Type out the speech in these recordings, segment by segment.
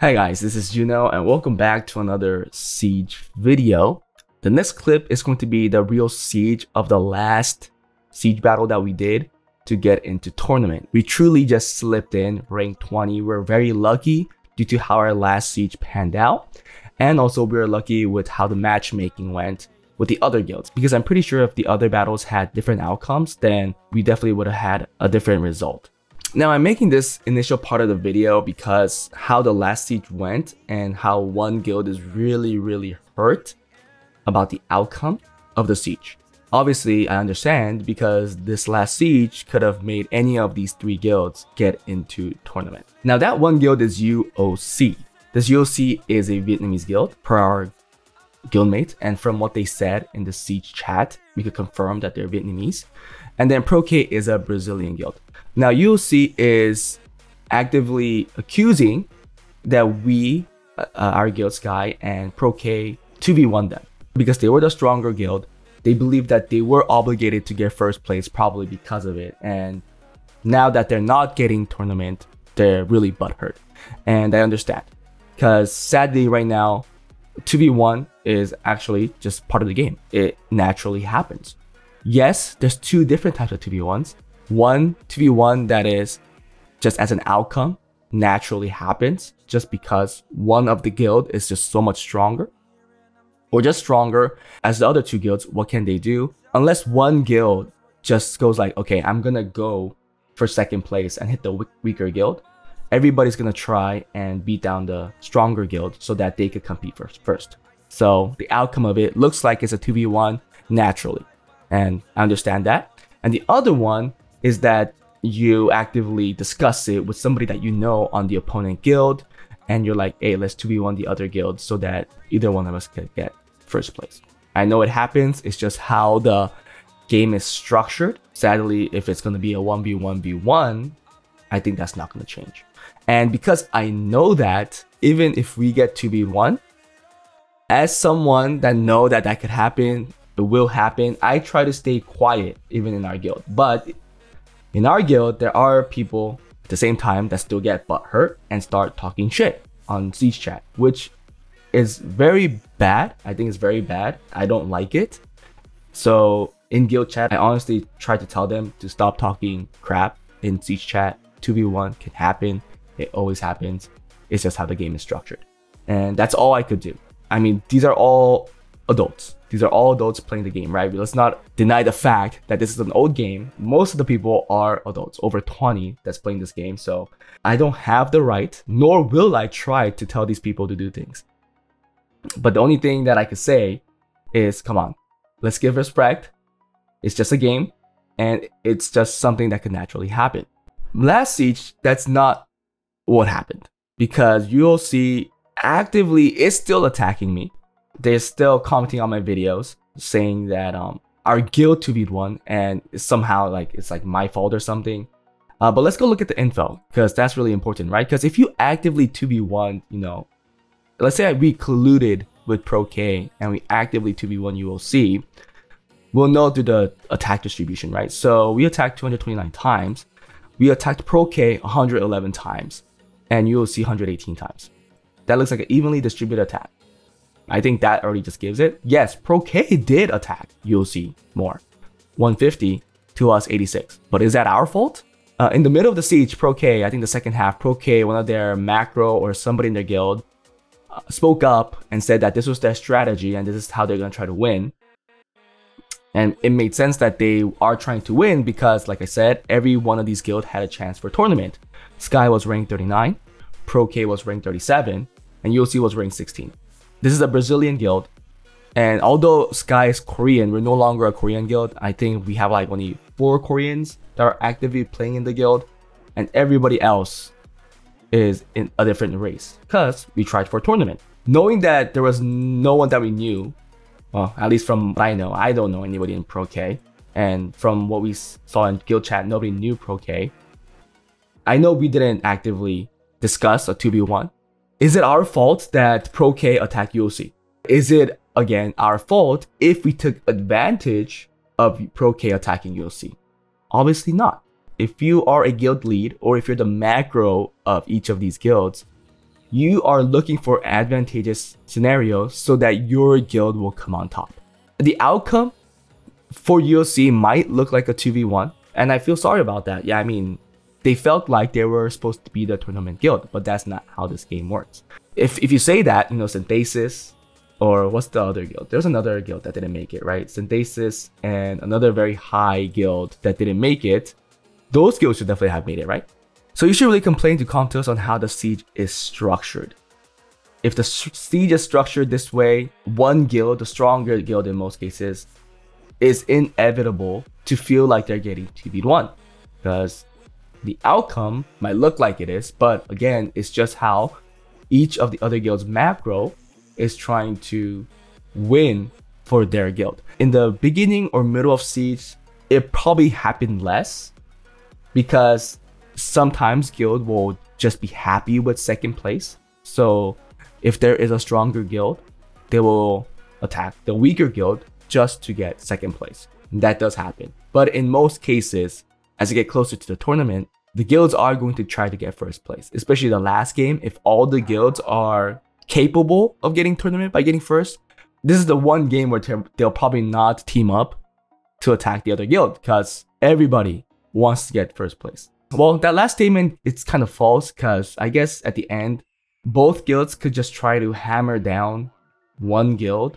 Hey guys, this is Juno and welcome back to another Siege video. The next clip is going to be the real Siege of the last Siege battle that we did to get into tournament. We truly just slipped in rank 20. We're very lucky due to how our last Siege panned out. And also we are lucky with how the matchmaking went with the other guilds because I'm pretty sure if the other battles had different outcomes, then we definitely would have had a different result. Now I'm making this initial part of the video because how the last siege went and how one guild is really really hurt about the outcome of the siege. Obviously I understand because this last siege could have made any of these three guilds get into tournament. Now that one guild is UOC. This UOC is a Vietnamese guild per our guildmate and from what they said in the siege chat we could confirm that they're Vietnamese. And then ProK is a Brazilian guild. Now UOC is actively accusing that we, uh, our guild Sky and ProK 2v1 them because they were the stronger guild. They believe that they were obligated to get first place probably because of it. And now that they're not getting tournament, they're really butthurt. And I understand because sadly right now, 2v1 is actually just part of the game. It naturally happens. Yes, there's two different types of 2v1s one 2v1 that is just as an outcome naturally happens just because one of the guild is just so much stronger or just stronger as the other two guilds what can they do? Unless one guild just goes like okay i'm gonna go for second place and hit the weaker guild. Everybody's gonna try and beat down the stronger guild so that they could compete first first. So the outcome of it looks like it's a 2v1 naturally. And i understand that. And the other one is that you actively discuss it with somebody that you know on the opponent guild and you're like hey let's 2v1 the other guild so that either one of us can get first place. I know it happens it's just how the game is structured. Sadly if it's going to be a 1v1v1 i think that's not going to change. And because i know that even if we get 2v1 as someone that know that that could happen it will happen i try to stay quiet even in our guild. But in our guild, there are people at the same time that still get butt hurt and start talking shit on Siege chat, which is very bad. I think it's very bad. I don't like it. So in guild chat, I honestly try to tell them to stop talking crap in Siege chat. 2v1 can happen. It always happens. It's just how the game is structured. And that's all I could do. I mean, these are all adults. These are all adults playing the game, right? Let's not deny the fact that this is an old game. Most of the people are adults, over 20 that's playing this game. So I don't have the right, nor will I try to tell these people to do things. But the only thing that I could say is, come on, let's give respect. It's just a game, and it's just something that could naturally happen. Last Siege, that's not what happened because UOC actively is still attacking me they're still commenting on my videos saying that um our guild 2v1 and somehow like it's like my fault or something. Uh, but let's go look at the info because that's really important, right? Because if you actively 2v1, you know, let's say we colluded with pro k and we actively 2v1 UOC, we'll know through the attack distribution, right? So we attacked 229 times, we attacked pro k 111 times, and UOC 118 times. That looks like an evenly distributed attack. I think that already just gives it. Yes, ProK did attack UOC more. 150 to us 86. But is that our fault? Uh, in the middle of the siege, ProK, I think the second half, ProK, one of their macro or somebody in their guild, uh, spoke up and said that this was their strategy and this is how they're going to try to win. And it made sense that they are trying to win because, like I said, every one of these guilds had a chance for tournament. Sky was ranked 39, ProK was ranked 37, and UOC was ranked 16. This is a Brazilian guild. And although Sky is Korean, we're no longer a Korean guild. I think we have like only four Koreans that are actively playing in the guild. And everybody else is in a different race. Because we tried for a tournament. Knowing that there was no one that we knew, well, at least from what I know, I don't know anybody in Pro K. And from what we saw in guild chat, nobody knew Pro K. I know we didn't actively discuss a 2v1 is it our fault that ProK attacked UOC? Is it, again, our fault if we took advantage of ProK attacking UOC? Obviously not. If you are a guild lead or if you're the macro of each of these guilds, you are looking for advantageous scenarios so that your guild will come on top. The outcome for UOC might look like a 2v1, and I feel sorry about that. Yeah, I mean, they felt like they were supposed to be the tournament guild, but that's not how this game works. If, if you say that, you know, Synthesis, or what's the other guild? There's another guild that didn't make it, right? Synthesis and another very high guild that didn't make it. Those guilds should definitely have made it, right? So you should really complain to Com2uS on how the siege is structured. If the siege is structured this way, one guild, the stronger guild in most cases, is inevitable to feel like they're getting 2v1 because the outcome might look like it is, but again, it's just how each of the other guilds macro is trying to win for their guild. In the beginning or middle of Siege, it probably happened less because sometimes guild will just be happy with second place. So if there is a stronger guild, they will attack the weaker guild just to get second place. That does happen. But in most cases, as you get closer to the tournament, the guilds are going to try to get first place, especially the last game. If all the guilds are capable of getting tournament by getting first, this is the one game where they'll probably not team up to attack the other guild because everybody wants to get first place. Well, that last statement, it's kind of false because I guess at the end, both guilds could just try to hammer down one guild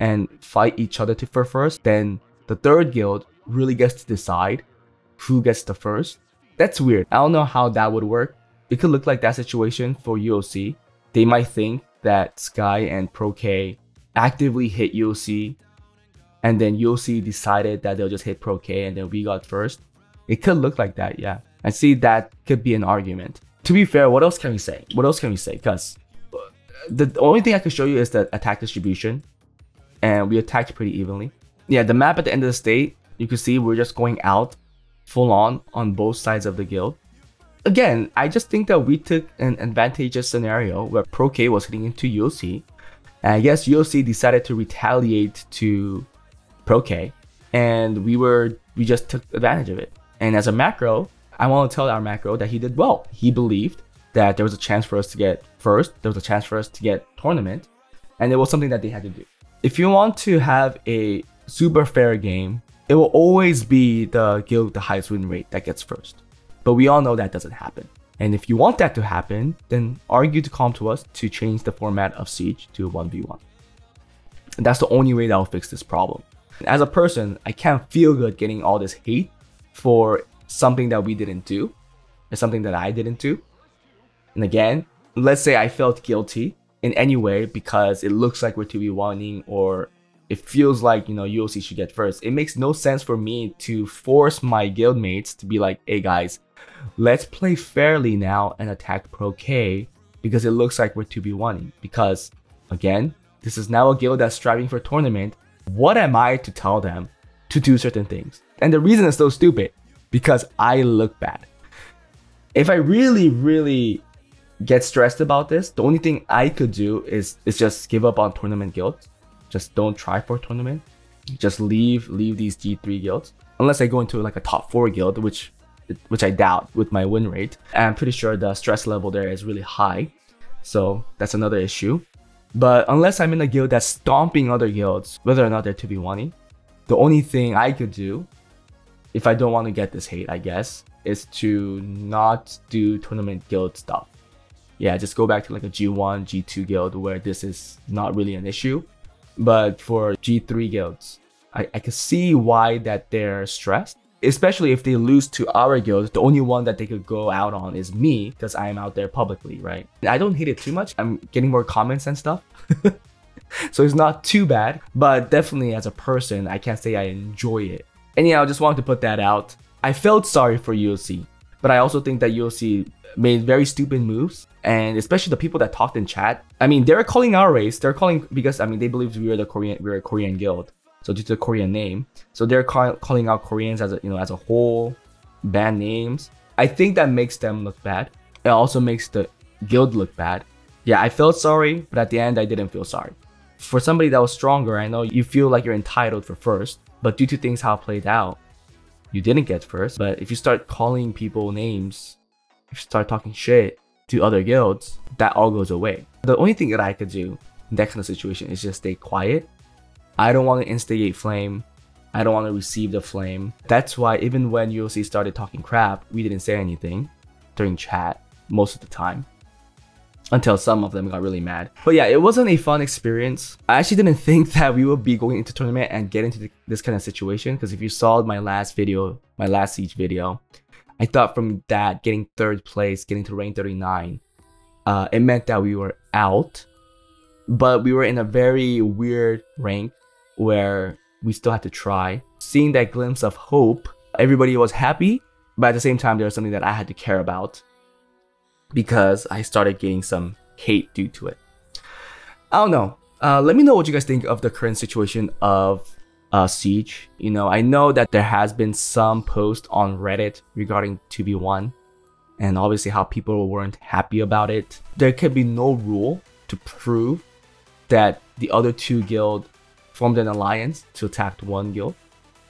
and fight each other to for first. Then the third guild really gets to decide who gets the first. That's weird. I don't know how that would work. It could look like that situation for UOC. They might think that Sky and ProK actively hit UOC and then UOC decided that they'll just hit ProK and then we got first. It could look like that, yeah. I see that could be an argument. To be fair, what else can we say? What else can we say? Because uh, the only thing I can show you is the attack distribution and we attacked pretty evenly. Yeah, the map at the end of the state, you can see we're just going out full on on both sides of the guild. Again, I just think that we took an advantageous scenario where ProK was hitting into UOC. And I guess UOC decided to retaliate to ProK and we were we just took advantage of it. And as a macro, I want to tell our macro that he did well. He believed that there was a chance for us to get first, there was a chance for us to get tournament, and it was something that they had to do. If you want to have a super fair game, it will always be the guild with the highest win rate that gets first. But we all know that doesn't happen. And if you want that to happen, then argue to Com2uS to change the format of Siege to 1v1. And that's the only way that will fix this problem. As a person, I can't feel good getting all this hate for something that we didn't do. It's something that I didn't do. And again, let's say I felt guilty in any way because it looks like we're 2v1ing or it feels like, you know, UOC should get first. It makes no sense for me to force my guildmates to be like, hey guys, let's play fairly now and attack ProK because it looks like we're 2v1ing. Because, again, this is now a guild that's striving for tournament. What am I to tell them to do certain things? And the reason is so stupid because I look bad. If I really, really get stressed about this, the only thing I could do is is just give up on tournament guilds. Just don't try for a tournament. Just leave leave these G3 guilds. Unless I go into like a top four guild, which which I doubt with my win rate. And I'm pretty sure the stress level there is really high. So that's another issue. But unless I'm in a guild that's stomping other guilds, whether or not they're 2v1ing, the only thing I could do, if I don't want to get this hate, I guess, is to not do tournament guild stuff yeah, just go back to like a G1, G2 guild where this is not really an issue. But for G3 guilds, I, I can see why that they're stressed. Especially if they lose to our guild, the only one that they could go out on is me because I am out there publicly, right? I don't hate it too much. I'm getting more comments and stuff. so it's not too bad, but definitely as a person, I can't say I enjoy it. Anyhow, I just wanted to put that out. I felt sorry for UOC, but I also think that UOC made very stupid moves and especially the people that talked in chat. I mean they're calling our race they're calling because i mean they believe we are the korean we're a korean guild. So due to the korean name. So they're call, calling out koreans as a you know as a whole bad names. I think that makes them look bad. It also makes the guild look bad. Yeah i felt sorry but at the end i didn't feel sorry. For somebody that was stronger i know you feel like you're entitled for first but due to things how it played out you didn't get first. But if you start calling people names start talking shit, to other guilds, that all goes away. The only thing that I could do in that kind of situation is just stay quiet. I don't want to instigate flame. I don't want to receive the flame. That's why even when UOC started talking crap, we didn't say anything during chat most of the time. Until some of them got really mad. But yeah, it wasn't a fun experience. I actually didn't think that we would be going into tournament and get into this kind of situation. Because if you saw my last video, my last Siege video, I thought from that getting third place, getting to rank 39, uh, it meant that we were out. But we were in a very weird rank where we still had to try. Seeing that glimpse of hope, everybody was happy, but at the same time, there was something that I had to care about because I started getting some hate due to it. I don't know. Uh, let me know what you guys think of the current situation of uh, Siege. You know, I know that there has been some post on Reddit regarding 2v1 and obviously how people weren't happy about it. There could be no rule to prove that the other two guild formed an alliance to attack one guild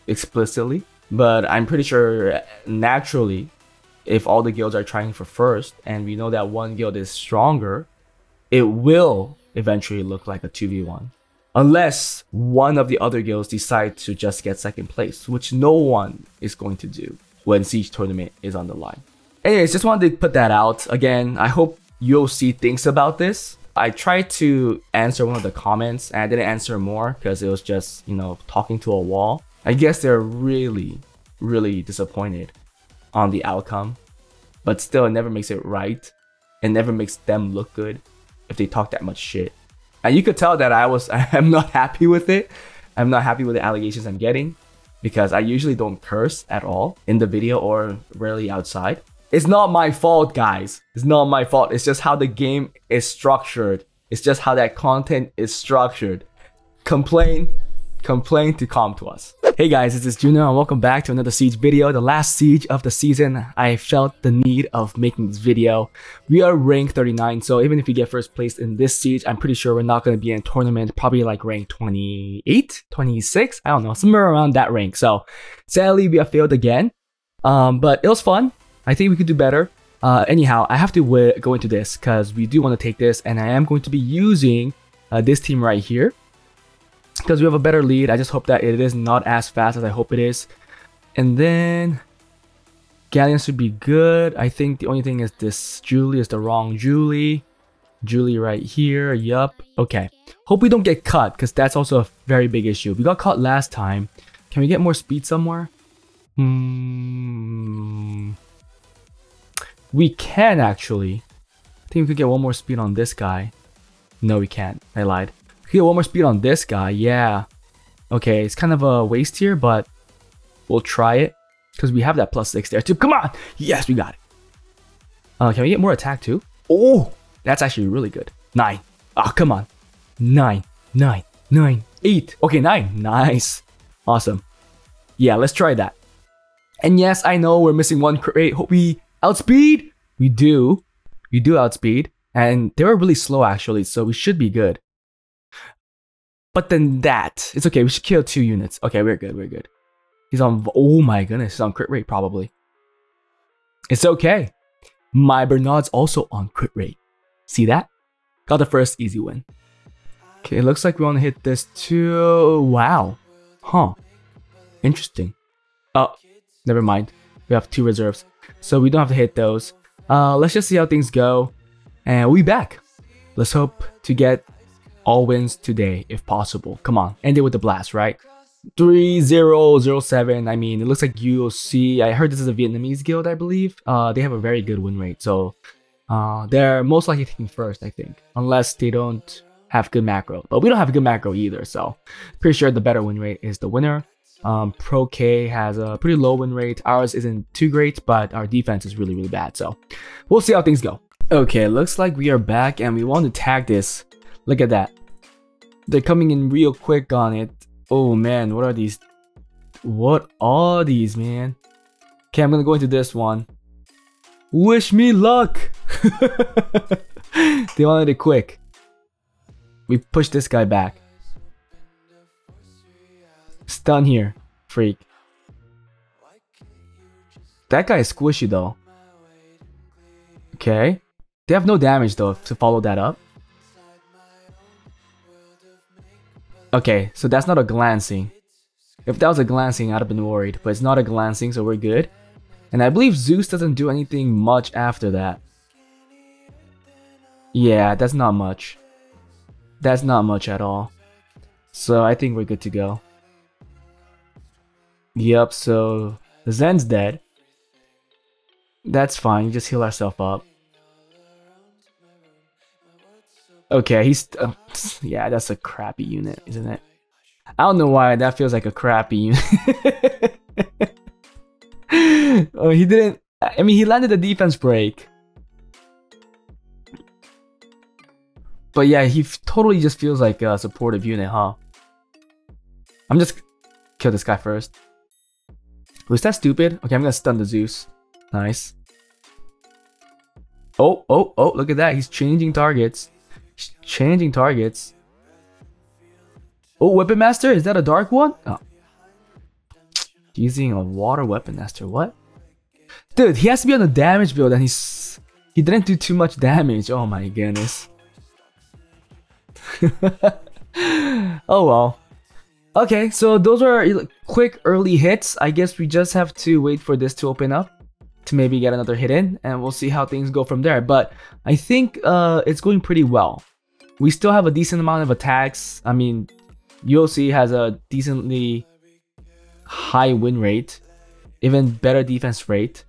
explicitly. But I'm pretty sure naturally, if all the guilds are trying for first and we know that one guild is stronger, it will eventually look like a 2v1 unless one of the other guilds decide to just get second place, which no one is going to do when Siege Tournament is on the line. Anyways, just wanted to put that out. Again, I hope UOC thinks about this. I tried to answer one of the comments and I didn't answer more because it was just, you know, talking to a wall. I guess they're really, really disappointed on the outcome, but still, it never makes it right. It never makes them look good if they talk that much shit. And you could tell that I was I'm not happy with it. I'm not happy with the allegations I'm getting because I usually don't curse at all in the video or rarely outside. It's not my fault, guys. It's not my fault. It's just how the game is structured. It's just how that content is structured. Complain complain to Com2uS. Hey guys, this is Juno and welcome back to another Siege video, the last Siege of the season. I felt the need of making this video. We are rank 39, so even if we get first place in this Siege, I'm pretty sure we're not going to be in tournament, probably like rank 28, 26, I don't know, somewhere around that rank. So sadly, we have failed again, um, but it was fun. I think we could do better. Uh, anyhow, I have to go into this because we do want to take this and I am going to be using uh, this team right here because we have a better lead. I just hope that it is not as fast as I hope it is. And then Galleon should be good. I think the only thing is this Julie is the wrong Julie. Julie right here. Yup. Okay. Hope we don't get cut because that's also a very big issue. We got caught last time. Can we get more speed somewhere? Hmm. We can actually. I think we could get one more speed on this guy. No, we can't. I lied. Get one more speed on this guy. Yeah. Okay, it's kind of a waste here, but we'll try it. Because we have that plus 6 there too. Come on! Yes, we got it. Uh, can we get more attack too? Oh! That's actually really good. 9. Oh, come on. 9. 9. 9. 8. Okay, 9. Nice. Awesome. Yeah, let's try that. And yes, I know we're missing one crate. Hope we outspeed. We do. We do outspeed. And they were really slow actually, so we should be good. But then that, it's okay. We should kill two units. Okay, we're good. We're good. He's on, oh my goodness, he's on crit rate probably. It's okay. My Bernard's also on crit rate. See that? Got the first easy win. Okay, it looks like we want to hit this too. Wow. Huh. Interesting. Oh, never mind. We have two reserves. So we don't have to hit those. Uh, let's just see how things go. And be back. Let's hope to get all wins today if possible. Come on, end it with a blast, right? 3007. I mean, it looks like UOC. I heard this is a Vietnamese guild, I believe. Uh, they have a very good win rate, so uh, they're most likely taking first, I think, unless they don't have good macro. But we don't have a good macro either, so pretty sure the better win rate is the winner. Um, Pro K has a pretty low win rate. Ours isn't too great, but our defense is really, really bad. So we'll see how things go. Okay, looks like we are back and we want to tag this Look at that. They're coming in real quick on it. Oh man, what are these? What are these, man? Okay, I'm gonna go into this one. Wish me luck! they wanted it quick. We push this guy back. Stun here, freak. That guy is squishy though. Okay. They have no damage though to follow that up. Okay, so that's not a glancing. If that was a glancing, I'd have been worried, but it's not a glancing, so we're good. And I believe Zeus doesn't do anything much after that. Yeah, that's not much. That's not much at all. So I think we're good to go. Yep, so Zen's dead. That's fine, just heal ourselves up. Okay, he's... Uh, yeah, that's a crappy unit, isn't it? I don't know why that feels like a crappy unit. oh, he didn't... I mean, he landed a defense break. But yeah, he totally just feels like a supportive unit, huh? I'm just... Kill this guy first. Was that stupid? Okay, I'm gonna stun the Zeus. Nice. Oh, oh, oh, look at that. He's changing targets. Changing targets. Oh, Weapon Master? Is that a dark one? Oh. Using a water Weapon Master. What? Dude, he has to be on a damage build and he's... He didn't do too much damage. Oh my goodness. oh well. Okay, so those are quick early hits. I guess we just have to wait for this to open up to maybe get another hit in and we'll see how things go from there. But I think uh, it's going pretty well. We still have a decent amount of attacks. I mean, UOC has a decently high win rate, even better defense rate.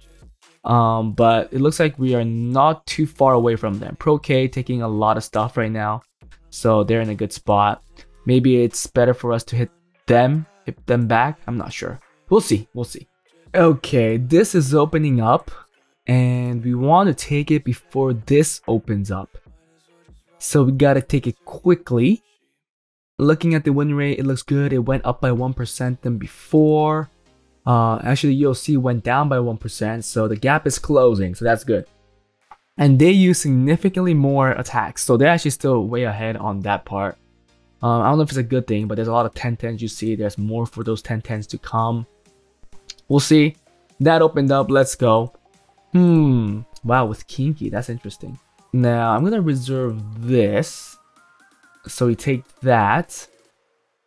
Um, but it looks like we are not too far away from them. Pro K taking a lot of stuff right now, so they're in a good spot. Maybe it's better for us to hit them, hit them back. I'm not sure. We'll see. We'll see. Okay, this is opening up and we want to take it before this opens up. So we gotta take it quickly. Looking at the win rate, it looks good. It went up by 1% than before. Uh, actually, UOC went down by 1%, so the gap is closing, so that's good. And they use significantly more attacks, so they're actually still way ahead on that part. Um, I don't know if it's a good thing, but there's a lot of 10-10s you see. There's more for those 10-10s to come. We'll see. That opened up. Let's go. Hmm. Wow, with Kinky. That's interesting. Now, I'm going to reserve this. So we take that.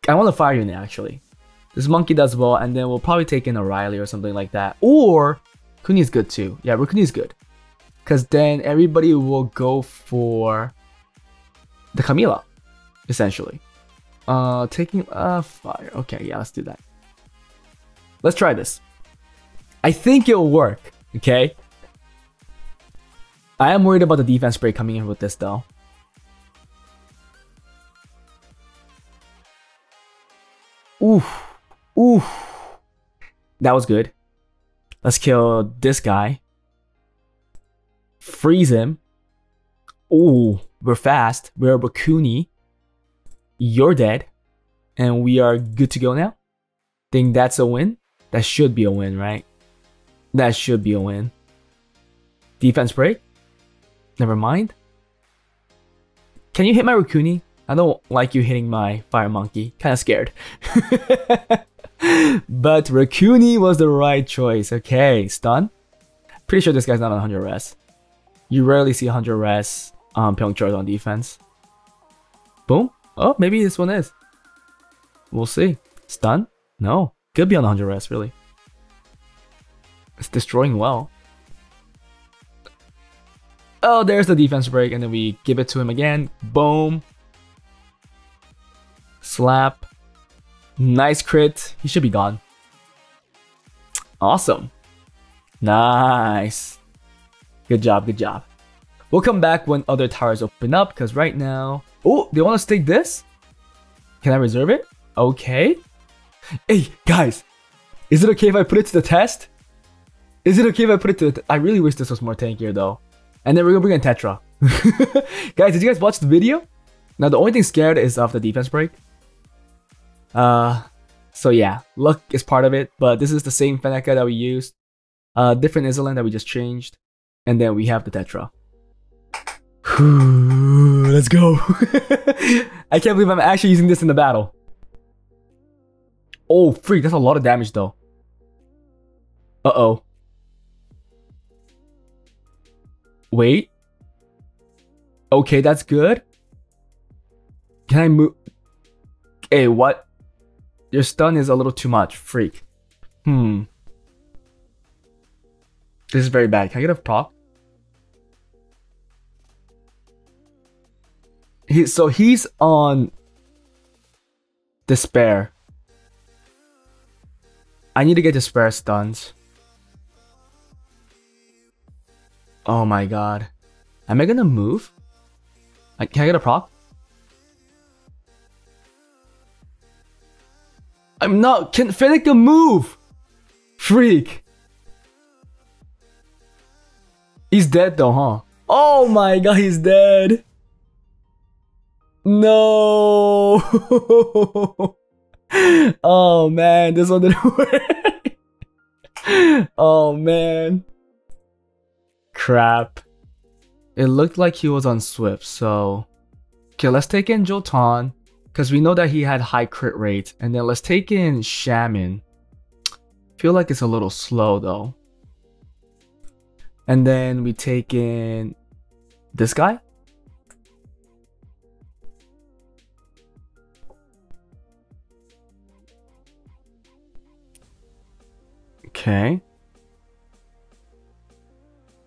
I want to fire unit, actually. This monkey does well, and then we'll probably take in a Riley or something like that. Or, Kuni is good too. Yeah, Rukuni is good. Because then everybody will go for the Camilla, essentially. Uh, taking uh, fire. Okay, yeah, let's do that. Let's try this. I think it'll work, okay? I am worried about the defense break coming in with this though. Oof. Oof. That was good. Let's kill this guy. Freeze him. Ooh, we're fast. We're Bakuni. You're dead. And we are good to go now. Think that's a win? That should be a win, right? That should be a win. Defense break? Never mind. Can you hit my Rukuni? I don't like you hitting my Fire Monkey. Kinda scared. but Rukuni was the right choice. Okay, stun. Pretty sure this guy's not on 100 res. You rarely see 100 res um, Pyeongchul on defense. Boom. Oh, maybe this one is. We'll see. Stun? No. Could be on 100 res, really. It's destroying well. Oh, there's the defense break, and then we give it to him again. Boom. Slap. Nice crit. He should be gone. Awesome. Nice. Good job, good job. We'll come back when other towers open up, because right now... Oh, they want to take this? Can I reserve it? Okay. Hey, guys. Is it okay if I put it to the test? Is it okay if I put it to... I really wish this was more tankier though. And then we're gonna bring in Tetra. guys, did you guys watch the video? Now the only thing scared is of the defense break. Uh, so yeah, luck is part of it, but this is the same Fenneka that we used. Uh, different Isolan that we just changed. And then we have the Tetra. Let's go. I can't believe I'm actually using this in the battle. Oh, freak, that's a lot of damage though. Uh-oh. Wait. Okay, that's good. Can I move? Hey, what? Your stun is a little too much. Freak. Hmm. This is very bad. Can I get a proc? He, so he's on despair. I need to get despair stuns. Oh my god. Am I gonna move? I, Can I get a proc? I'm not. Can Fennec move? Freak. He's dead though, huh? Oh my god, he's dead. No. oh man, this one didn't work. oh man. Crap. It looked like he was on Swift, so... Okay, let's take in Jolton. Because we know that he had high crit rate. And then let's take in Shaman. Feel like it's a little slow though. And then we take in this guy. Okay.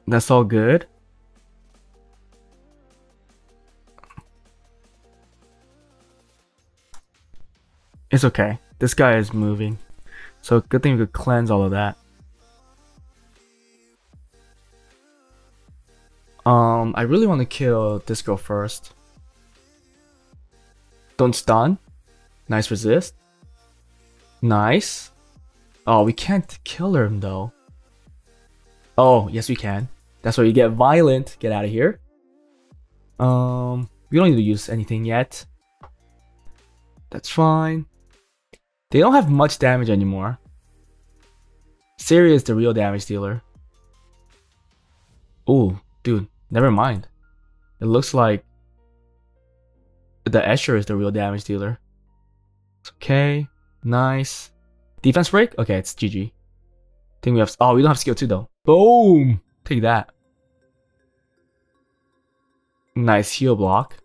That's all good. It's okay. This guy is moving. So good thing we could cleanse all of that. Um, I really want to kill this girl first. Don't stun. Nice resist. Nice. Oh, we can't kill him though. Oh, yes we can. That's why you get violent. Get out of here. Um, we don't need to use anything yet. That's fine. They don't have much damage anymore. Siri is the real damage dealer. Oh, dude, never mind. It looks like the Escher is the real damage dealer. It's okay, nice. Defense break? Okay, it's GG. think we have, oh, we don't have skill 2 though. Boom! Take that. Nice heal block.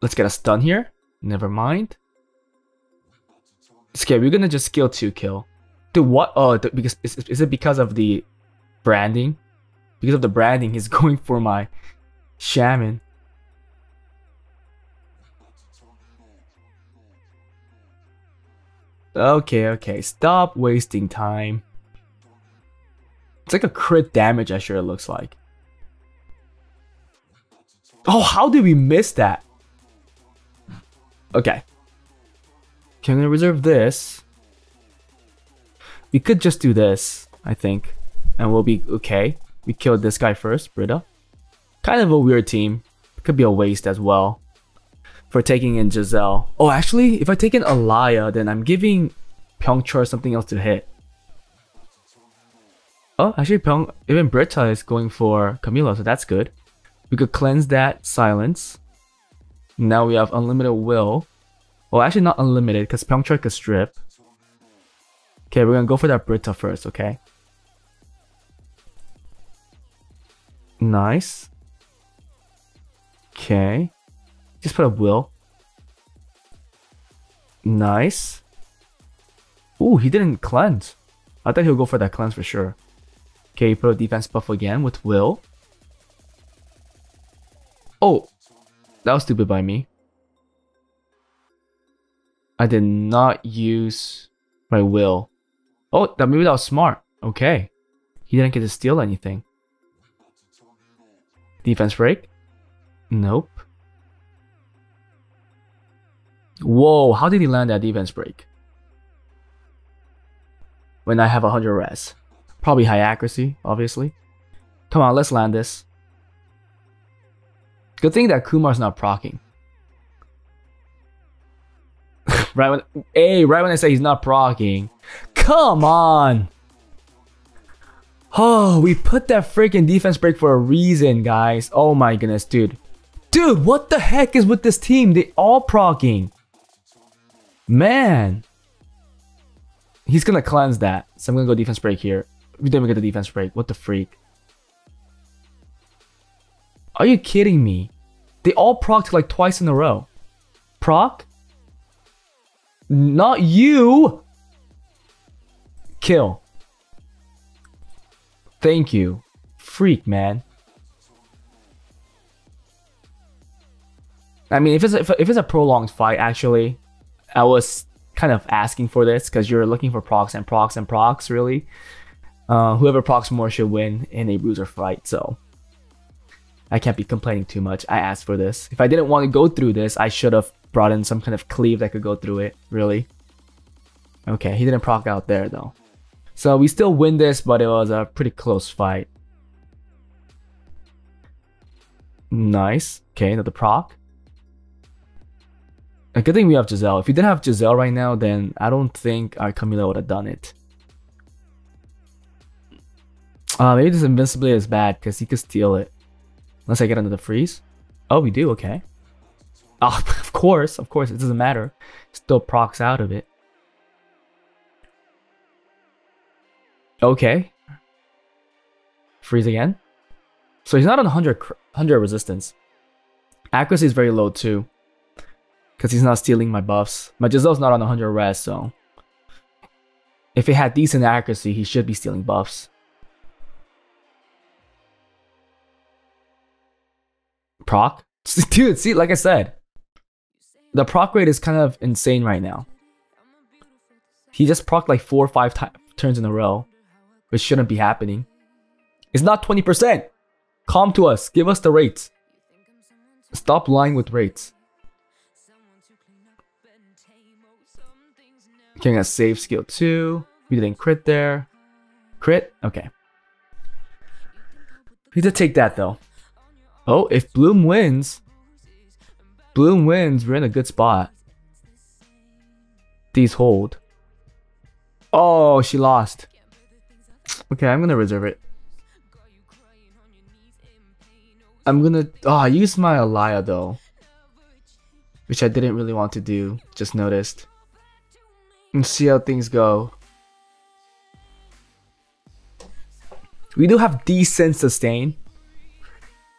Let's get a stun here. Never mind. Okay, we're gonna just skill 2 kill. Dude, what? Oh, the, because is, is it because of the branding? Because of the branding, he's going for my shaman. Okay, okay, stop wasting time. It's like a crit damage, I sure it looks like. Oh, how did we miss that? Okay, Okay, I'm gonna reserve this. We could just do this, I think. And we'll be okay. We killed this guy first, Britta. Kind of a weird team. Could be a waste as well. For taking in Giselle. Oh, actually, if I take in Alaya, then I'm giving Pyeongchul something else to hit. Oh, actually, Pyong, even Britta is going for Camilla, so that's good. We could cleanse that silence. Now we have unlimited will. Well, actually not unlimited because Pyeongchul is strip. Okay, we're gonna go for that Britta first, okay? Nice. Okay. Just put a will. Nice. Ooh, he didn't cleanse. I thought he'll go for that cleanse for sure. Okay, put a defense buff again with will. Oh, that was stupid by me. I did not use my will. Oh, that maybe that was smart. Okay. He didn't get to steal anything. Defense break? Nope. Whoa, how did he land that defense break? When I have 100 res. Probably high accuracy, obviously. Come on, let's land this. Good thing that Kumar's not proccing. right when hey, right when I say he's not proccing. Come on. Oh, we put that freaking defense break for a reason, guys. Oh my goodness, dude. Dude, what the heck is with this team? They all proccing. Man. He's gonna cleanse that. So I'm gonna go defense break here. We didn't get the defense break. What the freak? Are you kidding me? They all procced like twice in a row. Proc? Not you! Kill. Thank you. Freak, man. I mean, if it's a, if it's a prolonged fight, actually, I was kind of asking for this because you're looking for procs and procs and procs, really. Uh, whoever procs more should win in a bruiser fight, so I can't be complaining too much. I asked for this. If I didn't want to go through this, I should have brought in some kind of cleave that could go through it, really. Okay, he didn't proc out there though. So we still win this, but it was a pretty close fight. Nice. Okay, another proc. A good thing we have Giselle. If we didn't have Giselle right now, then I don't think our Camilla would have done it. Uh, maybe this invincibility is bad because he could steal it. Unless I get the freeze. Oh, we do, okay. Oh, of course, of course, it doesn't matter. Still procs out of it. Okay. Freeze again. So he's not on 100, 100 resistance. Accuracy is very low too. Because he's not stealing my buffs. My Giselle's not on 100 res, so... If it had decent accuracy, he should be stealing buffs. Proc? Dude, see, like I said, the proc rate is kind of insane right now. He just proc like four or five turns in a row, which shouldn't be happening. It's not 20%. Com2uS. Give us the rates. Stop lying with rates. Getting a save skill too. We didn't crit there. Crit? Okay. We did take that though. Oh, if Bloom wins, Bloom wins, we're in a good spot. These hold. Oh, she lost. Okay, I'm gonna reserve it. I'm gonna... Oh, I my Alaya though. Which I didn't really want to do, just noticed. And see how things go. We do have decent sustain.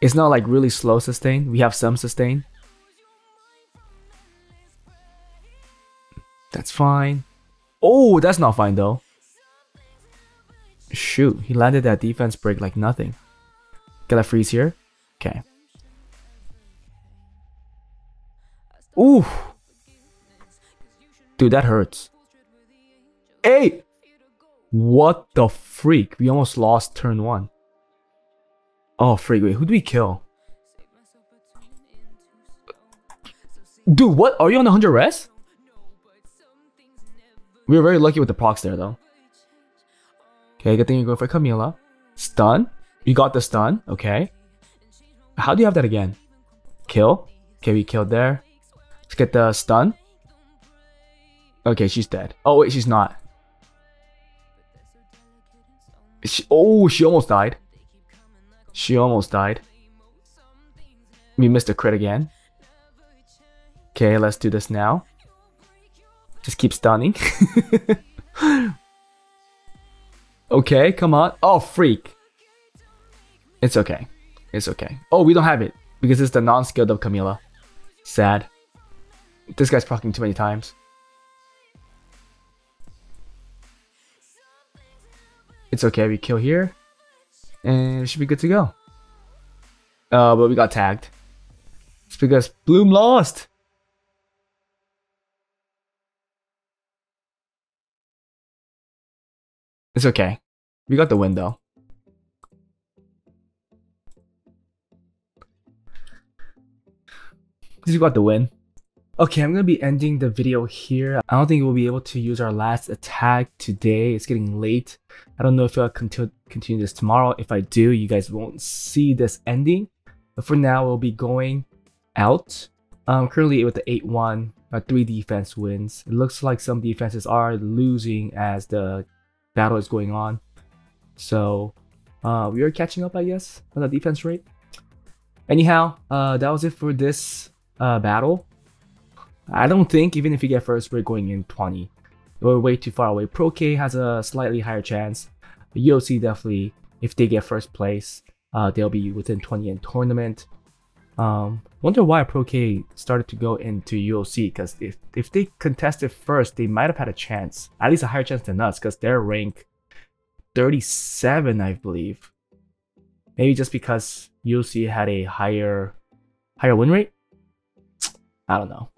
It's not like really slow sustain. We have some sustain. That's fine. Oh, that's not fine though. Shoot, he landed that defense break like nothing. Get a freeze here. Okay. Ooh. Dude, that hurts. Hey! What the freak? We almost lost turn one. Oh, freak. Wait, who do we kill? Dude, what? Are you on 100 res? We were very lucky with the procs there, though. Okay, good thing you go for Camilla. Stun. You got the stun. Okay. How do you have that again? Kill. Okay, we killed there. Let's get the stun. Okay, she's dead. Oh, wait, she's not. She, oh, she almost died. She almost died. We missed a crit again. Okay, let's do this now. Just keep stunning. okay, come on. Oh, freak. It's okay. It's okay. Oh, we don't have it because it's the non-skilled of Camilla. Sad. This guy's procking too many times. It's okay, we kill here. And it should be good to go. Uh, but we got tagged. It's because Bloom lost. It's okay. We got the win though. We got the win. Okay, I'm gonna be ending the video here. I don't think we'll be able to use our last attack today. It's getting late. I don't know if I'll continue, continue this tomorrow. If I do, you guys won't see this ending. But for now, we'll be going out. Um, currently with the 8-1, uh, 3 defense wins. It looks like some defenses are losing as the battle is going on. So uh, we are catching up, I guess, on the defense rate. Anyhow, uh, that was it for this uh, battle. I don't think even if you get first, we're going in 20. We're way too far away. Pro K has a slightly higher chance. UOC definitely, if they get first place, Uh, they'll be within 20 in tournament. Um, wonder why Pro K started to go into UOC because if, if they contested first, they might have had a chance, at least a higher chance than us because they're rank 37, I believe. Maybe just because UOC had a higher higher win rate. I don't know.